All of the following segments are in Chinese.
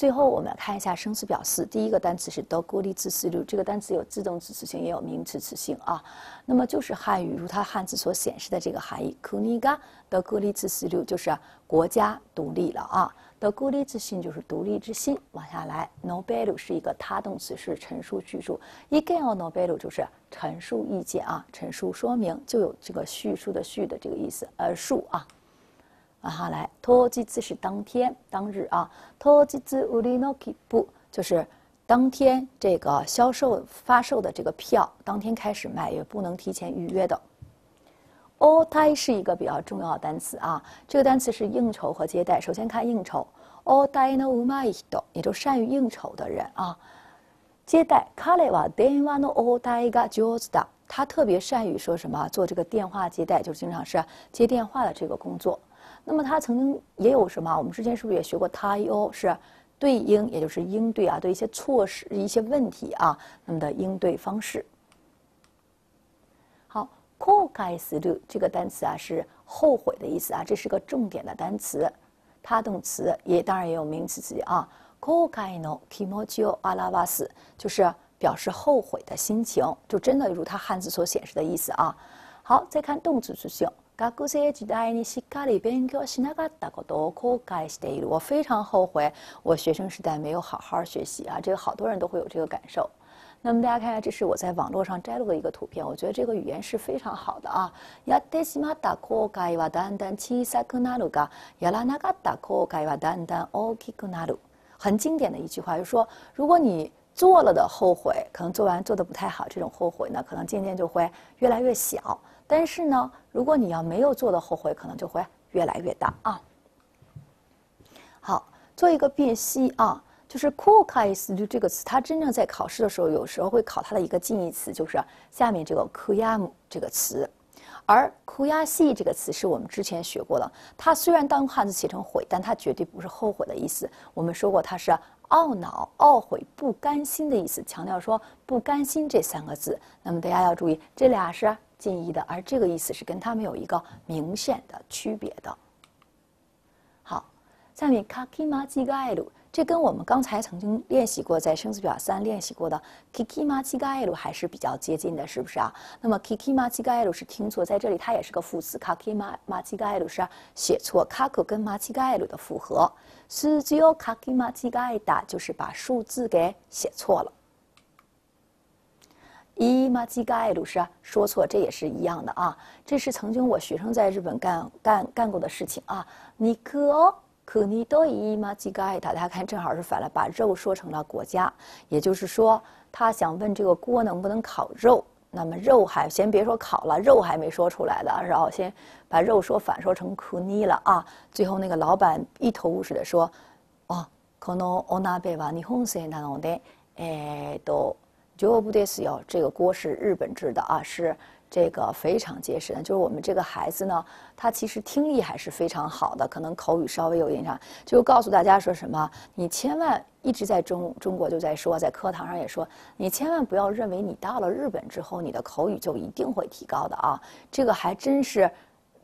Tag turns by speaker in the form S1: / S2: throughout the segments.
S1: 最后我们来看一下生词表示，第一个单词是德国利兹斯路，这个单词有自动词词性，也有名词词性啊。那么就是汉语如它汉字所显示的这个含义，库尼嘎德国利兹斯路就是国家独立了啊。德国利之心就是独立之心。往下来，nobelu 是一个他动词，是陈述叙述。一概要 nobelu 就是陈述意见啊，陈述说明，就有这个叙述的叙的这个意思，而述啊。往下来，托吉兹是当天、当日啊。托吉兹乌里诺基布就是当天这个销售发售的这个票，当天开始卖，也不能提前预约的。欧待是一个比较重要的单词啊，这个单词是应酬和接待。首先看应酬，欧待のうまい人，也就善于应酬的人啊。接待，彼は電話の応対が上手だ。他特别善于说什么做这个电话接待，就经常是接电话的这个工作。 那么他曾经也有什么？我们之前是不是也学过？他有是对应，也就是应对啊，对一些措施、一些问题啊，那么的应对方式。好，後悔する这个单词啊，是后悔的意思啊，这是个重点的单词。他动词也当然也有名词词啊。後悔の気持ちを表す，就是表示后悔的心情，就真的如它汉字所显示的意思啊。好，再看动词词性。 学生時代にしっかり勉強しなかったことを後悔している。我非常后悔，我学生时代没有好好学习啊！这个好多人都会有这个感受。那么大家看一下，这是我在网络上摘录的一个图片，我觉得这个语言是非常好的啊。やってしまった後悔はだんだん小さくなるが、やらなかった後悔はだんだん大きくなる。很经典的一句话，就是说，如果你做了的后悔，可能做完做的不太好，这种后悔呢，可能渐渐就会越来越小。但是呢， 如果你要没有做的后悔，可能就会越来越大啊。好，做一个辨析啊，就是 “cool case” 就这个词，它真正在考试的时候，有时候会考它的一个近义词，就是下面这个 “kuyam” 这个词。而 k u y a s i 这个词是我们之前学过的，它虽然当汉字写成悔，但它绝对不是后悔的意思。我们说过，它是懊恼、懊悔、不甘心的意思，强调说不甘心这三个字。那么大家要注意，这俩是。近义的，而这个意思是跟他们有一个明显的区别的。好，下面 kaki ma ji ga elu，这跟我们刚才曾经练习过，在生词表三练习过的 kiki ma ji ga elu 还是比较接近的，是不是啊？那么 kiki ma ji ga elu 是听错，在这里它也是个副词，kaki ma ma ji ga elu 是写错，kaku 跟 ma ji ga elu 的复合，数字 kaki ma ji ga eda 就是把数字给写错了。伊玛基盖鲁是说错，这也是一样的啊。这是曾经我学生在日本干干干过的事情啊。尼克可尼多伊玛基盖大家看正好是反了，把肉说成了国家，也就是说他想问这个锅能不能烤肉。那么肉还先别说烤了，肉还没说出来的，然后先把肉说反说成库尼了啊。最后那个老板一头雾水的说：“哦，可能お鍋は日本製なので、えっと。” 绝不得死哟！这个锅是日本制的啊，是这个非常结实的。就是我们这个孩子呢，他其实听力还是非常好的，可能口语稍微有点差。就告诉大家说什么，你千万一直在中中国就在说，在课堂上也说，你千万不要认为你到了日本之后，你的口语就一定会提高的啊，这个还真是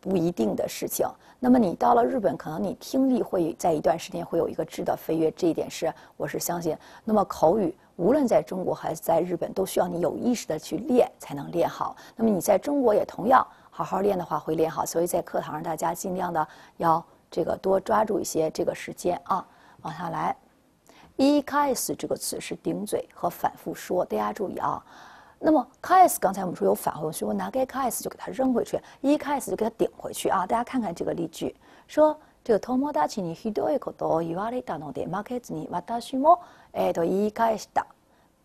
S1: 不一定的事情。那么你到了日本，可能你听力会在一段时间会有一个质的飞跃，这一点是我是相信。那么口语。无论在中国还是在日本，都需要你有意识的去练，才能练好。那么你在中国也同样好好练的话，会练好。所以在课堂上，大家尽量的要这个多抓住一些这个时间啊。往下来，一 case 这个词是顶嘴和反复说，大家注意啊。那么 case 刚才我们说有反回，所以我拿个 case 就给它扔回去，一 case 就给它顶回去啊。大家看看这个例句，说。这个友達にひどいことを言われたので負けずに私もえと言い返した，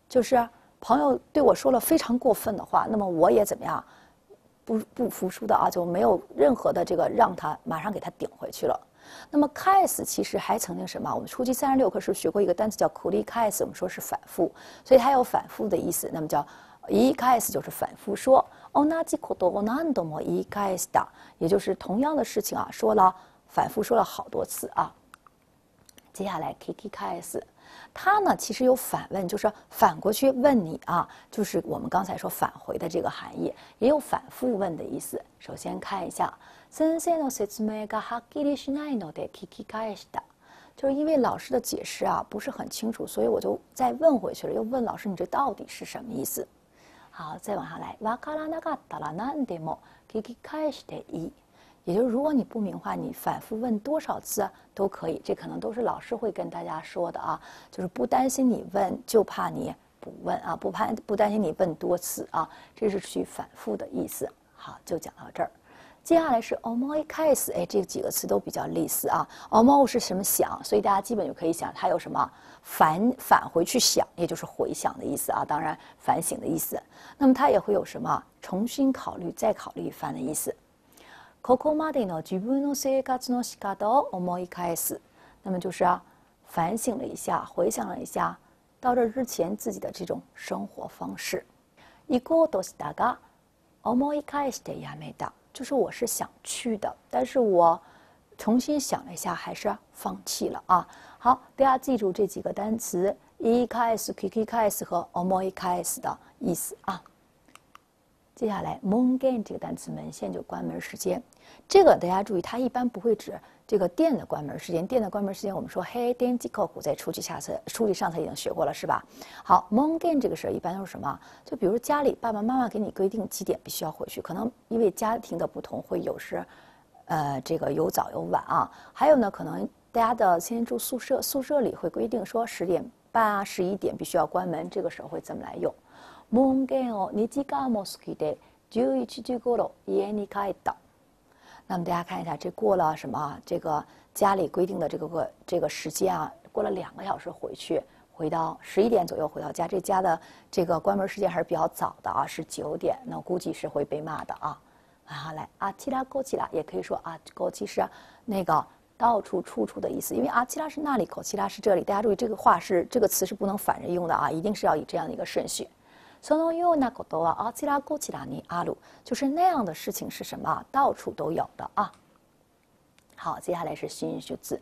S1: 就是朋友对我说了非常过分的话，那么我也怎么样，不不服输的啊，就没有任何的这个让他马上给他顶回去了。那么 case 其实还曾经什么？我们初级三十六课时学过一个单词叫 c u l i case，我们说是反复，所以它有反复的意思。那么叫言い返す就是反复说。同じことを何度も言い返した，也就是同样的事情啊，说了。 反复说了好多次啊。接下来 Kiki Kas，它呢其实有反问，就是反过去问你啊，就是我们刚才说返回的这个含义，也有反复问的意思。首先看一下，先生の説明がはっきりしないので聞き返した。 就是因为老师的解释啊不是很清楚，所以我就再问回去了，又问老师你这到底是什么意思？好，再往下来，わからなかったら何でも聞き返していい。 也就是如果你不明白，你反复问多少次都可以。这可能都是老师会跟大家说的啊，就是不担心你问，就怕你不问啊，不怕不担心你问多次啊，这是去反复的意思。好，就讲到这儿。接下来是 omo ikais，哎，这几个词都比较类似啊。omo 是什么想，所以大家基本就可以想它有什么反返回去想，也就是回想的意思啊。当然反省的意思。那么它也会有什么重新考虑、再考虑一番的意思。ここまでの自分の生活の仕方を思い返す。那么就是啊，反省了一下，回想了一下到这之前自己的这种生活方式。行こうとしたが思い返してやめた。就是我是想去的，但是我重新想了一下，还是放弃了啊。好，大家记住这几个单词：e k a s k k k s 和 omo k s 的意思啊。 接下来，mongen 这个单词门线就关门时间，这个大家注意，它一般不会指这个店的关门时间。店的关门时间，我们说嘿，电机考古在初级下册、初级上册已经学过了，是吧？好，mongen 这个事儿一般都是什么？就比如家里爸爸妈妈给你规定几点必须要回去，可能因为家庭的不同，会有时，呃，这个有早有晚啊。还有呢，可能大家的先住宿舍，宿舍里会规定说十点半啊、十一点必须要关门，这个时候会怎么来用？門限を2時間も過ぎて11時頃家に帰った。那么大家看一下，这过了什么？这个家里规定的这个个这个时间啊，过了两个小时回去，回到十一点左右回到家。这家的这个关门时间还是比较早的啊，是九点。那估计是会被骂的啊。好，来阿基拉过起拉，也可以说啊，过其实那个 到处处处的意思。因为阿基拉是那里，口其拉是这里。大家注意，这个话是这个词是不能反着用的啊，一定是要以这样的一个顺序。そのようなことはあちらこちらにある，就是那样的事情是什么？到处都有的啊。好，接下来是新学字，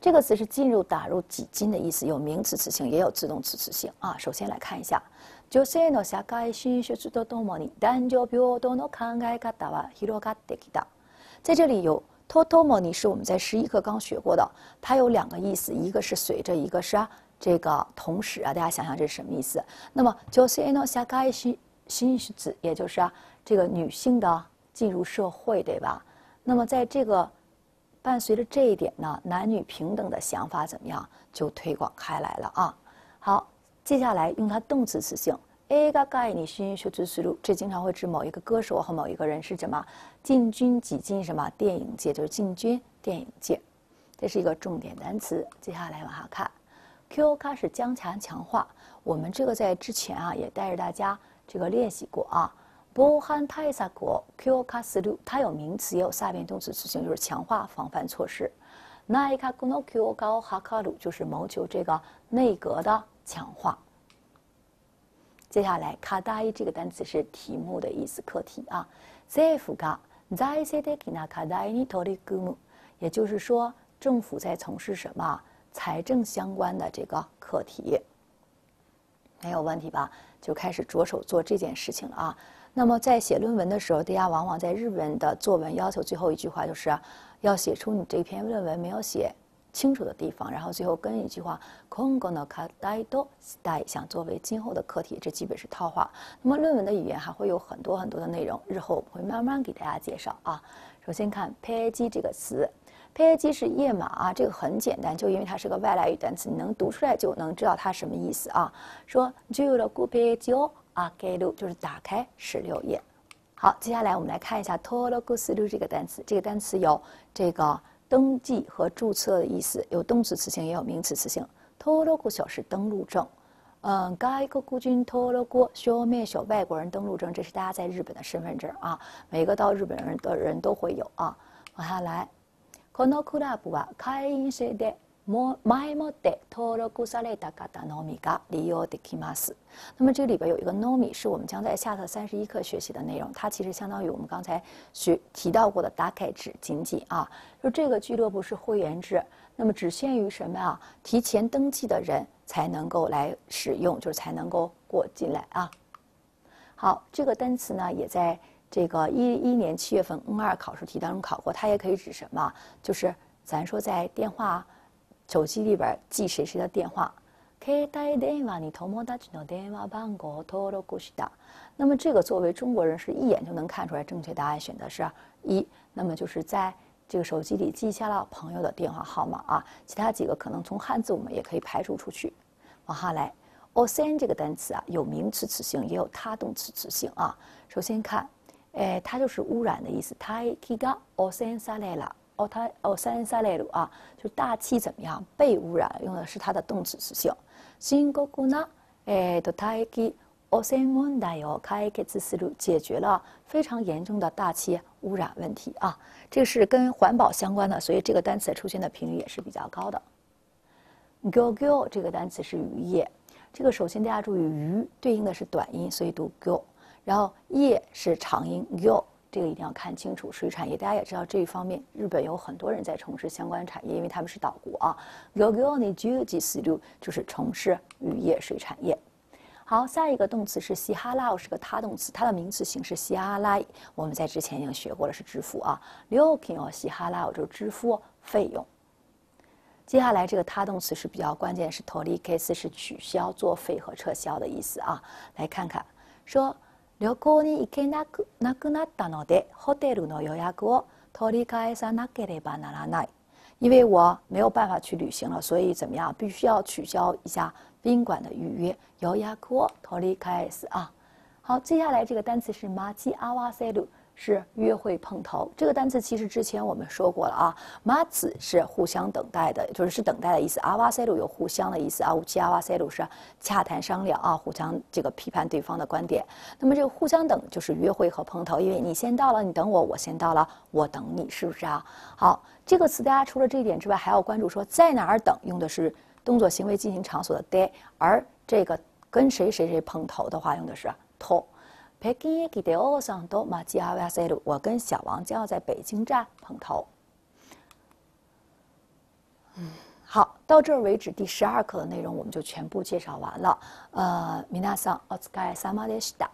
S1: 这个词是进入、打入、挤进的意思，有名词词性，也有自动词词性啊。首先来看一下，女性の社会進出とともに男女平等の考え方は広がってきた。在这里有 “totomo” 是我们在十一课刚学过的，它有两个意思，一个是随着，一个是。这个同时啊，大家想想这是什么意思？那么就是一种社会新新子，也就是啊，这个女性的进入社会，对吧？那么在这个伴随着这一点呢，男女平等的想法怎么样就推广开来了啊？好，接下来用它动词词性 ，a 个概念新学之思路，这经常会指某一个歌手和某一个人是什么进军挤进什么电影界，就是进军电影界，这是一个重点单词。接下来往下看。Q 开始加强强化，我们这个在之前啊也带着大家这个练习过啊。防犯対策を Q 化する，它有名词也有下边动詞詞性，就是强化防范措施。内閣の強化を図る，就是谋求这个内阁的强化。 接下来課題这个单词是题目的意思，课题啊。政府が財政的な課題に取り組む，也就是说政府在从事什么？财政相关的这个课题没有问题吧？就开始着手做这件事情了啊。那么在写论文的时候，大家往往在日文的作文要求最后一句话就是要写出你这篇论文没有写 清楚的地方，然后最后跟一句话 “kongo no kadai do stai” 想作为今后的课题，这基本是套话。那么论文的语言还会有很多很多的内容，日后我会慢慢给大家介绍啊。首先看 “page” 这个词。配机是页码啊，这个很简单，就因为它是个外来语单词，你能读出来就能知道它什么意思啊。说就有了固配机哦啊，给路就是打开十六页。好，接下来我们来看一下 tologu s u 这个单词，这个单词有这个登记和注册的意思，有动词词性也有名词词性。tologu 表示登录证，嗯，外国军 tologu 証明書外国人登录证，这是大家在日本的身份证啊，每个到日本人的人都会有啊。往下来。このクラブは会員制で 前もって登録された方のみが利用できます。那么这里边有一个 nomi，是我们将在下册三十一课学习的内容。它其实相当于我们刚才学提到过的打开制经济啊。就这个俱乐部是会员制，那么只限于什么啊？提前登记的人才能够来使用，就是才能够过进来啊。好，这个单词呢也在。这个一一年七月份 N 二考试题当中考过，它也可以指什么？就是咱说在电话 手机里边记谁谁的电话。携帯電話に友達の電話番号登録した。那么这个作为中国人是一眼就能看出来，正确答案选的是一。那么就是在这个手机里记下了朋友的电话号码啊。其他几个可能从汉字我们也可以排除出去。往下来，o s n 这个单词啊，有名词词性，也有他动词词性啊。首先看，哎，它就是污染的意思。大気が汚染され了。 哦，它哦，三三类鲁啊，就是大气怎么样被污染，用的是它的动词词性。新国国呢，诶，都大气汚染問題を解決する，解决了非常严重的大气污染问题啊。这是跟环保相关的，所以这个单词出现的频率也是比较高的。go go 这个单词是渔业，这个首先大家注意，鱼对应的是短音，所以读 go，然后业是长音 go。 这个一定要看清楚，水产业大家也知道这一方面，日本有很多人在从事相关产业，因为他们是岛国啊。Gogoni juji s u 就是从事渔业、水产业。好，下一个动词是西哈拉，是个他动词，它的名词形式西哈拉，我们在之前已经学过了，是支付啊。六 k i n 西哈拉就是支付费用。接下来这个他动词是比较关键，是 torikes 是取消、作废和撤销的意思啊。来看看，说。旅行に行けなくなくなったので、ホテルの予約を取り返さなければならない。因为我没有办法去旅行了，所以怎么样？必须要取消一下宾馆的预约。予約を取り返す啊。好，接下来这个单词是マチアワセル。是约会碰头这个单词，其实之前我们说过了啊。马子是互相等待的，就是是等待的意思。阿瓦塞鲁有互相的意思啊。乌奇阿瓦塞鲁是洽谈商量啊，互相这个批判对方的观点。那么这个互相等就是约会和碰头，因为你先到了，你等我，我先到了，我等你，是不是啊？好，这个词大家除了这一点之外，还要关注说在哪儿等，用的是动作行为进行场所的 day，而这个跟谁谁谁碰头的话，用的是 to。北京駅で王さんと待ち合わせる。我跟小王将要在北京站碰头。嗯，好，到这儿为止，第十二课的内容我们就全部介绍完了。呃，皆さんお疲れ様でした。